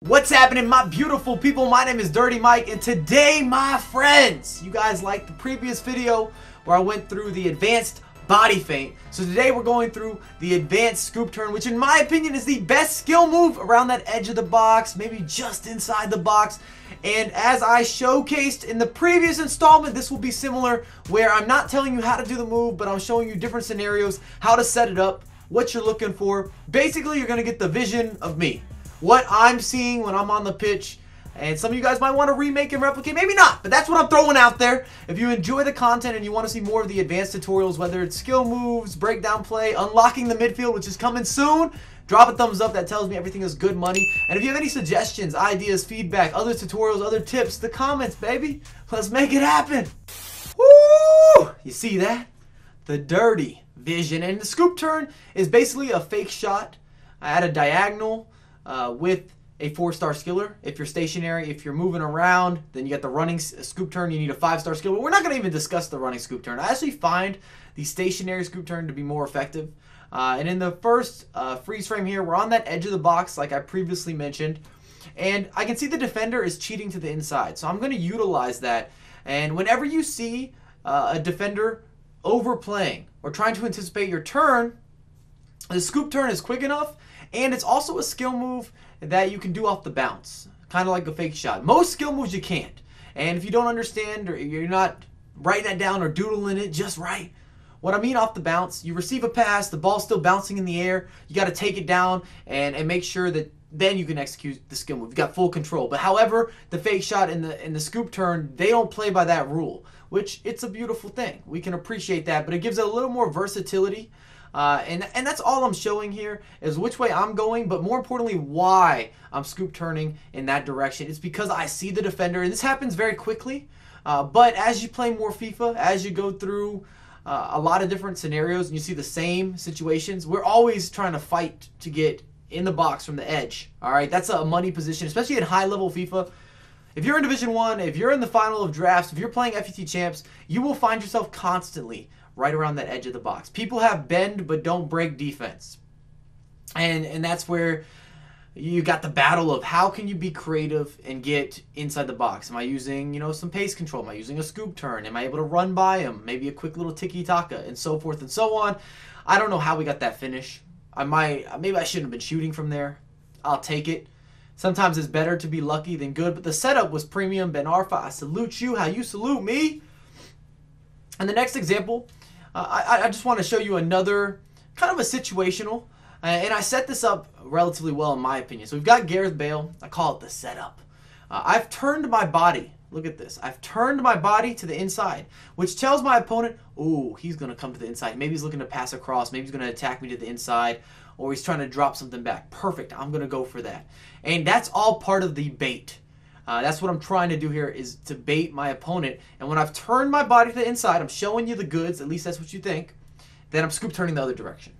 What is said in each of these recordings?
What's happening, my beautiful people? My name is Dirty Mike, and today, my friends, you guys liked the previous video where I went through the advanced body feint. So today we're going through the advanced scoop turn, which in my opinion is the best skill move around that edge of the box, maybe just inside the box. And as I showcased in the previous installment, this will be similar where I'm not telling you how to do the move, but I'm showing you different scenarios, how to set it up, what you're looking for. Basically, you're going to get the vision of me what I'm seeing when I'm on the pitch. And some of you guys might want to remake and replicate, maybe not, but that's what I'm throwing out there. If you enjoy the content and you want to see more of the advanced tutorials, whether it's skill moves, breakdown play, unlocking the midfield, which is coming soon, drop a thumbs up. That tells me everything is good money. And if you have any suggestions, ideas, feedback, other tutorials, other tips, the comments, baby. Let's make it happen. Woo! You see that? The dirty vision. And the scoop turn is basically a fake shot at a diagonal uh, with a four-star skiller. If you're stationary, if you're moving around, then you got the running scoop turn. You need a five-star skiller. We're not going to even discuss the running scoop turn. I actually find the stationary scoop turn to be more effective. Uh, and in the first uh, freeze frame here, we're on that edge of the box like I previously mentioned. And I can see the defender is cheating to the inside. So I'm going to utilize that. And whenever you see uh, a defender overplaying or trying to anticipate your turn, the scoop turn is quick enough and it's also a skill move that you can do off the bounce, kind of like a fake shot. Most skill moves you can't. And if you don't understand or you're not writing that down or doodling it just right, what I mean off the bounce, you receive a pass, the ball's still bouncing in the air, you got to take it down and, and make sure that then you can execute the skill move. You've got full control. But however, the fake shot and the and the scoop turn, they don't play by that rule, which it's a beautiful thing. We can appreciate that, but it gives it a little more versatility uh, and, and that's all I'm showing here is which way I'm going, but more importantly, why I'm scoop turning in that direction. It's because I see the defender, and this happens very quickly. Uh, but as you play more FIFA, as you go through uh, a lot of different scenarios and you see the same situations, we're always trying to fight to get in the box from the edge. All right, that's a money position, especially in high level FIFA. If you're in Division 1, if you're in the final of drafts, if you're playing FUT champs, you will find yourself constantly right around that edge of the box. People have bend but don't break defense. And and that's where you got the battle of how can you be creative and get inside the box? Am I using, you know, some pace control? Am I using a scoop turn? Am I able to run by him? Maybe a quick little tiki-taka and so forth and so on. I don't know how we got that finish. I might maybe I shouldn't have been shooting from there. I'll take it. Sometimes it's better to be lucky than good, but the setup was premium. Ben Arfa, I salute you. How you salute me? And the next example uh, I, I, just want to show you another kind of a situational, uh, and I set this up relatively well in my opinion. So we've got Gareth Bale. I call it the setup. Uh, I've turned my body. Look at this. I've turned my body to the inside, which tells my opponent, oh, he's going to come to the inside. Maybe he's looking to pass across. Maybe he's going to attack me to the inside, or he's trying to drop something back. Perfect. I'm going to go for that. And that's all part of the bait. Uh, that's what I'm trying to do here is to bait my opponent. And when I've turned my body to the inside, I'm showing you the goods, at least that's what you think, then I'm scoop turning the other direction.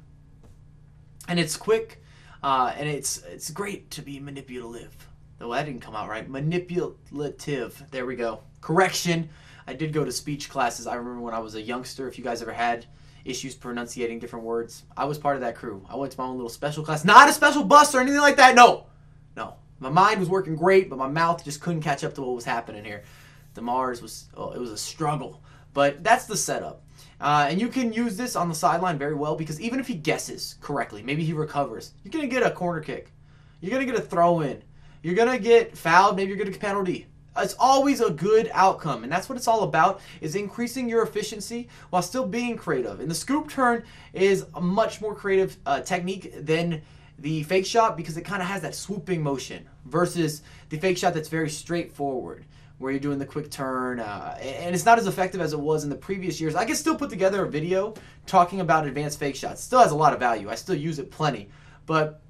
And it's quick, uh, and it's it's great to be manipulative. Though that didn't come out right. Manipulative. There we go. Correction. I did go to speech classes. I remember when I was a youngster, if you guys ever had issues pronunciating different words, I was part of that crew. I went to my own little special class. Not a special bus or anything like that. No. No. My mind was working great, but my mouth just couldn't catch up to what was happening here. The Mars was, oh, it was a struggle. But that's the setup. Uh, and you can use this on the sideline very well because even if he guesses correctly, maybe he recovers, you're going to get a corner kick. You're going to get a throw in. You're going to get fouled. Maybe you're going to get a penalty. It's always a good outcome, and that's what it's all about, is increasing your efficiency while still being creative. And the scoop turn is a much more creative uh, technique than the fake shot because it kind of has that swooping motion versus the fake shot that's very straightforward where you're doing the quick turn uh, and it's not as effective as it was in the previous years. I can still put together a video talking about advanced fake shots. Still has a lot of value. I still use it plenty. But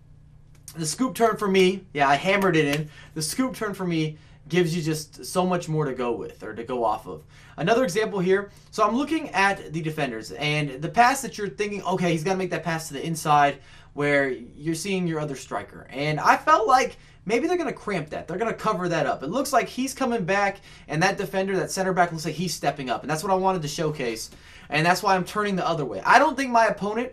the scoop turn for me, yeah, I hammered it in. The scoop turn for me gives you just so much more to go with or to go off of. Another example here. So I'm looking at the defenders and the pass that you're thinking, okay, he's got to make that pass to the inside where you're seeing your other striker. And I felt like maybe they're going to cramp that. They're going to cover that up. It looks like he's coming back, and that defender, that center back, looks like he's stepping up. And that's what I wanted to showcase. And that's why I'm turning the other way. I don't think my opponent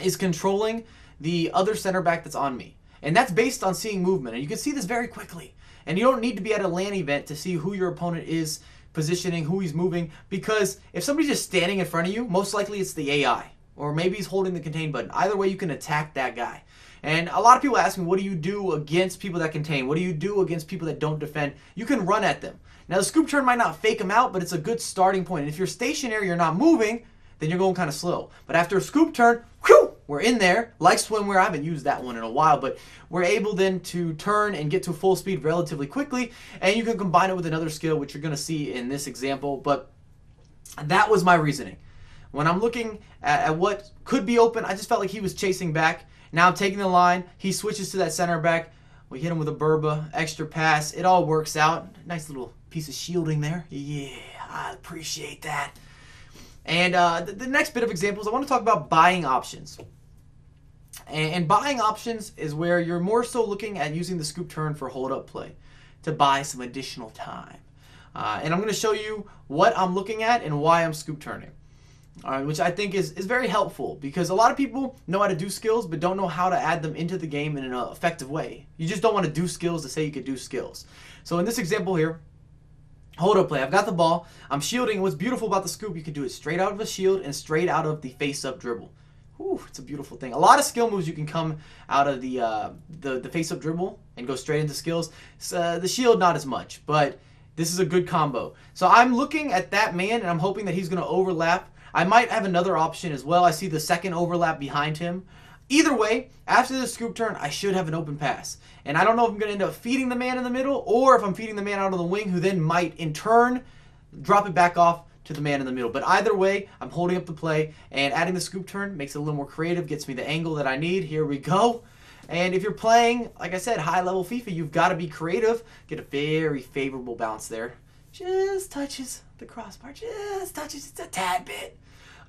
is controlling the other center back that's on me. And that's based on seeing movement. And you can see this very quickly. And you don't need to be at a LAN event to see who your opponent is positioning, who he's moving, because if somebody's just standing in front of you, most likely it's the AI. Or maybe he's holding the contain button. Either way, you can attack that guy. And a lot of people ask me, what do you do against people that contain? What do you do against people that don't defend? You can run at them. Now, the scoop turn might not fake them out, but it's a good starting point. And if you're stationary, you're not moving, then you're going kind of slow. But after a scoop turn, whew, we're in there. Like swimwear, I haven't used that one in a while, but we're able then to turn and get to full speed relatively quickly. And you can combine it with another skill, which you're going to see in this example. But that was my reasoning. When I'm looking at, at what could be open, I just felt like he was chasing back. Now I'm taking the line. He switches to that center back. We hit him with a Berba, extra pass. It all works out. Nice little piece of shielding there. Yeah, I appreciate that. And uh, the, the, next bit of examples, I want to talk about buying options. And, buying options is where you're more so looking at using the scoop turn for hold up play to buy some additional time. Uh, and I'm going to show you what I'm looking at and why I'm scoop turning. Uh, which I think is, is very helpful because a lot of people know how to do skills but don't know how to add them into the game in an effective way. You just don't want to do skills to say you could do skills. So in this example here, hold up play. I've got the ball. I'm shielding. What's beautiful about the scoop, you can do it straight out of a shield and straight out of the face-up dribble. Whew, it's a beautiful thing. A lot of skill moves you can come out of the uh, the, the face-up dribble and go straight into skills. Uh, the shield, not as much, but this is a good combo. So I'm looking at that man, and I'm hoping that he's going to overlap. I might have another option as well. I see the second overlap behind him. Either way, after the scoop turn, I should have an open pass. And I don't know if I'm going to end up feeding the man in the middle or if I'm feeding the man out of the wing who then might, in turn, drop it back off to the man in the middle. But either way, I'm holding up the play and adding the scoop turn makes it a little more creative, gets me the angle that I need. Here we go. And if you're playing, like I said, high level FIFA, you've got to be creative. Get a very favorable bounce there. Just touches the crossbar, just touches, it's a tad bit.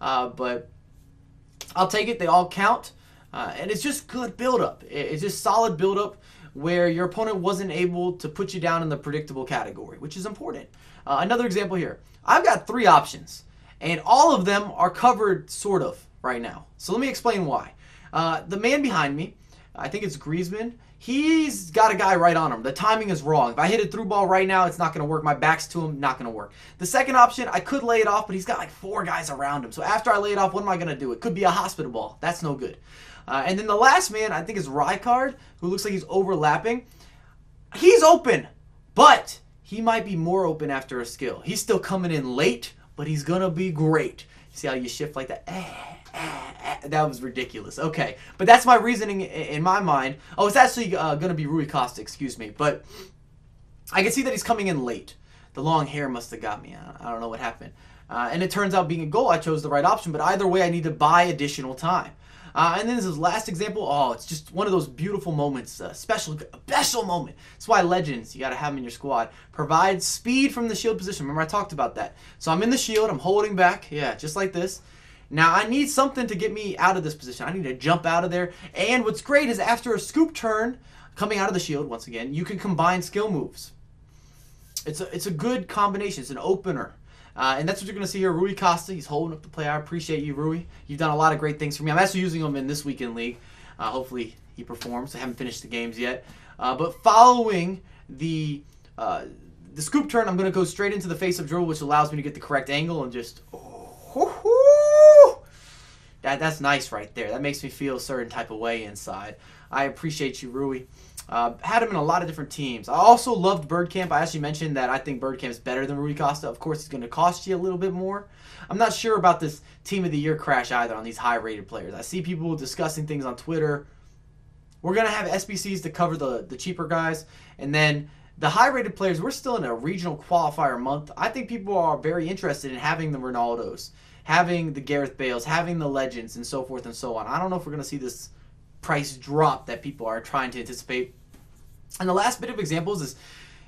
Uh, but I'll take it, they all count. Uh, and it's just good buildup. It's just solid buildup where your opponent wasn't able to put you down in the predictable category, which is important. Uh, another example here. I've got three options, and all of them are covered sort of right now. So let me explain why. Uh, the man behind me, I think it's Griezmann. He's got a guy right on him. The timing is wrong. If I hit a through ball right now, it's not going to work. My back's to him, not going to work. The second option, I could lay it off, but he's got like four guys around him. So after I lay it off, what am I going to do? It could be a hospital ball. That's no good. Uh, and then the last man, I think, is Rijkaard, who looks like he's overlapping. He's open, but he might be more open after a skill. He's still coming in late, but he's going to be great. See how you shift like that? Eh, eh, eh. That was ridiculous. Okay, but that's my reasoning in my mind. Oh, it's actually uh, going to be Rui Costa, excuse me. But I can see that he's coming in late. The long hair must have got me. I don't know what happened. Uh, and it turns out being a goal, I chose the right option. But either way, I need to buy additional time. Uh, and then this is last example. Oh, it's just one of those beautiful moments, a special, special moment. That's why legends, you got to have them in your squad. Provide speed from the shield position. Remember, I talked about that. So I'm in the shield. I'm holding back. Yeah, just like this. Now I need something to get me out of this position. I need to jump out of there. And what's great is after a scoop turn, coming out of the shield once again, you can combine skill moves. It's a, it's a good combination. It's an opener. Uh, and that's what you're going to see here. Rui Costa, he's holding up the play. I appreciate you, Rui. You've done a lot of great things for me. I'm actually using him in this weekend league. Uh, hopefully he performs. I haven't finished the games yet. Uh, but following the uh, the scoop turn, I'm going to go straight into the face-up drill, which allows me to get the correct angle and just... Oh, that, that's nice right there. That makes me feel a certain type of way inside. I appreciate you, Rui. Uh, had him in a lot of different teams. I also loved Bergkamp. I actually mentioned that I think Bergkamp is better than Rui Costa. Of course, it's going to cost you a little bit more. I'm not sure about this Team of the Year crash either on these high-rated players. I see people discussing things on Twitter. We're going to have SBCs to cover the, the cheaper guys. And then the high-rated players, we're still in a regional qualifier month. I think people are very interested in having the Ronaldos, having the Gareth Bales, having the legends, and so forth and so on. I don't know if we're going to see this price drop that people are trying to anticipate. And the last bit of examples is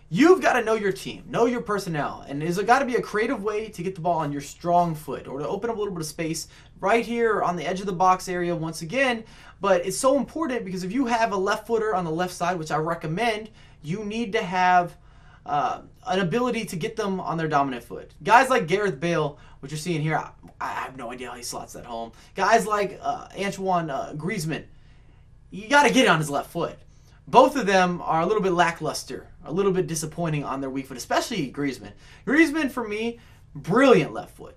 you've got to know your team, know your personnel, and there's got to be a creative way to get the ball on your strong foot or to open up a little bit of space right here on the edge of the box area once again. But it's so important because if you have a left footer on the left side, which I recommend, you need to have uh, an ability to get them on their dominant foot. Guys like Gareth Bale, which you're seeing here, I, I have no idea how he slots that home. Guys like uh, Antoine uh, Griezmann, you got to get it on his left foot. both of them are a little bit lackluster, a little bit disappointing on their weak foot, especially Griezmann. Griezmann, for me, brilliant left foot.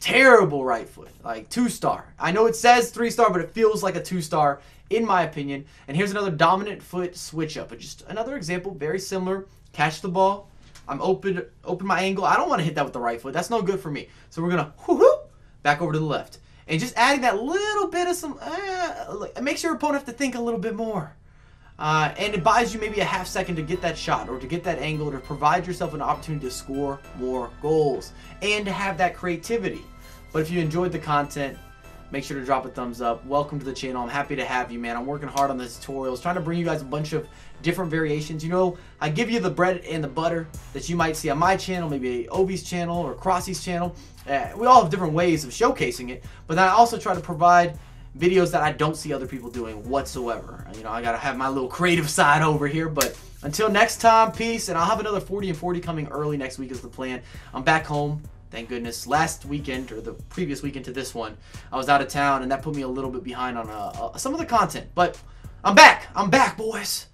Terrible right foot, like two star. I know it says three star, but it feels like a two star in my opinion. And here's another dominant foot switch up. But just another example, very similar. Catch the ball. I'm open, open my angle. I don't want to hit that with the right foot. That's no good for me. So we're gonna whoo back over to the left, and just adding that little bit of some. Uh, it makes your opponent have to think a little bit more. Uh, and it buys you maybe a half second to get that shot or to get that angle to provide yourself an opportunity to score more goals and to have that creativity. But if you enjoyed the content, make sure to drop a thumbs up. Welcome to the channel. I'm happy to have you, man. I'm working hard on the tutorials, trying to bring you guys a bunch of different variations. You know, I give you the bread and the butter that you might see on my channel, maybe Obi's channel or Krasi's channel. Uh, we all have different ways of showcasing it, but then I also try to provide videos that I don't see other people doing whatsoever. You know, I gotta have my little creative side over here, but until next time, peace, and I'll have another 40 and 40 coming early next week is the plan. I'm back home thank goodness. Last weekend, or the previous weekend to this one, I was out of town, and that put me a little bit behind on uh, uh, some of the content. But I'm back. I'm back, boys.